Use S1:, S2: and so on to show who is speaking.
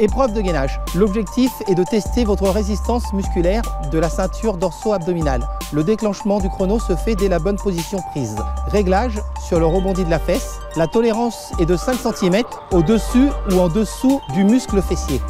S1: Épreuve de gainage. L'objectif est de tester votre résistance musculaire de la ceinture dorso-abdominale. Le déclenchement du chrono se fait dès la bonne position prise. Réglage sur le rebondi de la fesse. La tolérance est de 5 cm au-dessus ou en dessous du muscle fessier.